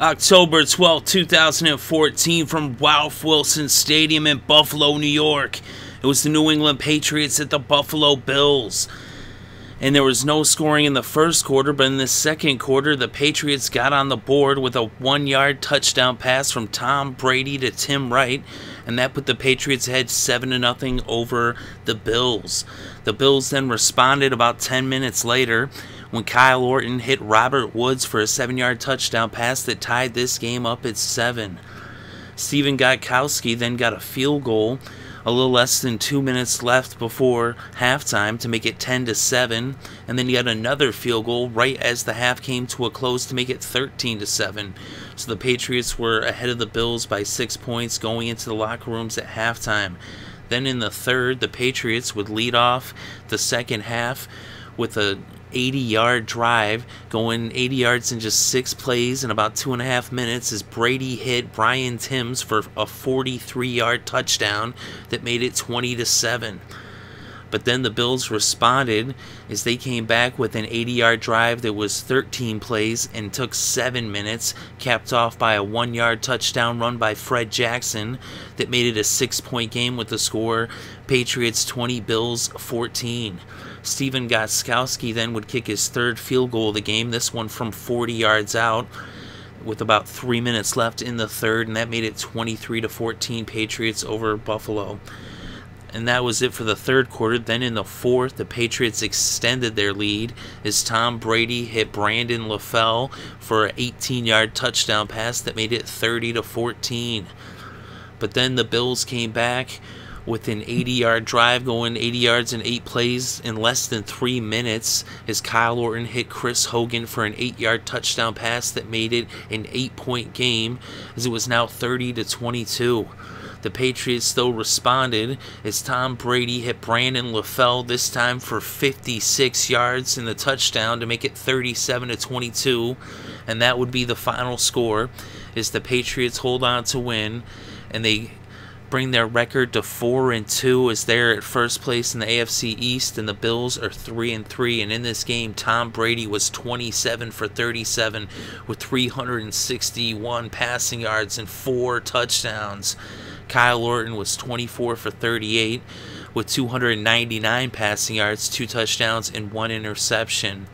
October 12, 2014, from Ralph Wilson Stadium in Buffalo, New York. It was the New England Patriots at the Buffalo Bills. And there was no scoring in the first quarter, but in the second quarter, the Patriots got on the board with a one yard touchdown pass from Tom Brady to Tim Wright, and that put the Patriots ahead 7 0 over the Bills. The Bills then responded about 10 minutes later when Kyle Orton hit Robert Woods for a seven yard touchdown pass that tied this game up at seven. Stephen Gostkowski then got a field goal a little less than two minutes left before halftime to make it 10 to 7 and then yet another field goal right as the half came to a close to make it 13 to 7 so the patriots were ahead of the bills by six points going into the locker rooms at halftime. Then in the third the patriots would lead off the second half with a 80 yard drive, going 80 yards in just six plays in about two and a half minutes as Brady hit Brian Tyms for a 43 yard touchdown that made it 20 to 7. But then the Bills responded as they came back with an 80 yard drive that was 13 plays and took 7 minutes, capped off by a 1 yard touchdown run by Fred Jackson that made it a 6 point game with the score Patriots 20, Bills 14. Stephen Gostkowski then would kick his third field goal of the game, this one from 40 yards out with about three minutes left in the third, and that made it 23 to 14 Patriots over Buffalo. And that was it for the third quarter. Then in the fourth, the Patriots extended their lead as Tom Brady hit Brandon LaFell for an 18-yard touchdown pass that made it 30 to 14. But then the Bills came back with an 80 yard drive going 80 yards in eight plays in less than three minutes as Kyle Orton hit Chris Hogan for an eight yard touchdown pass that made it an eight point game as it was now 30 to 22. The Patriots still responded as Tom Brady hit Brandon LaFell this time for 56 yards in the touchdown to make it 37 to 22, and that would be the final score. As the Patriots hold on to win, and they bring their record to four and two as they're at first place in the AFC East, and the Bills are three and three. And in this game, Tom Brady was 27 for 37 with 361 passing yards and four touchdowns. Kyle Orton was 24 for 38 with 299 passing yards, two touchdowns, and one interception.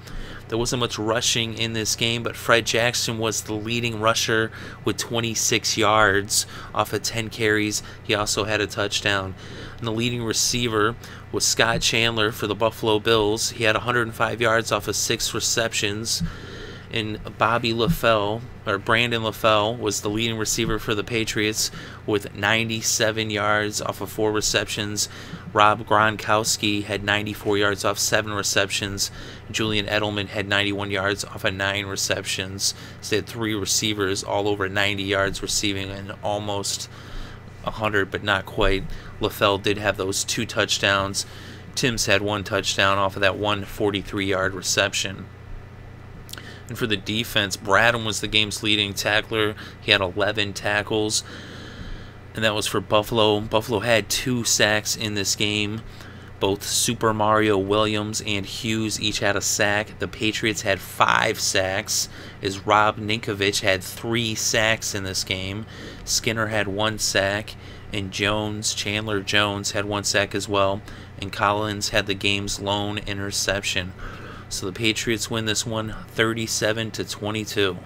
There wasn't much rushing in this game, but Fred Jackson was the leading rusher with 26 yards off of 10 carries. He also had a touchdown. And the leading receiver was Scott Chandler for the Buffalo Bills. He had 105 yards off of six receptions and Bobby LaFell or Brandon LaFell was the leading receiver for the Patriots with 97 yards off of four receptions. Rob Gronkowski had 94 yards off seven receptions. Julian Edelman had 91 yards off of nine receptions. So they had three receivers all over 90 yards receiving and almost 100, but not quite. LaFell did have those two touchdowns. Tyms had one touchdown off of that 143 yard reception. And for the defense, Bradham was the game's leading tackler. He had 11 tackles. And that was for Buffalo. Buffalo had two sacks in this game. Both Super Mario Williams and Hughes each had a sack. The Patriots had five sacks, as Rob Ninkovich had three sacks in this game. Skinner had one sack, and Jones, Chandler Jones, had one sack as well. And Collins had the game's lone interception. So the Patriots win this one 37 to 22.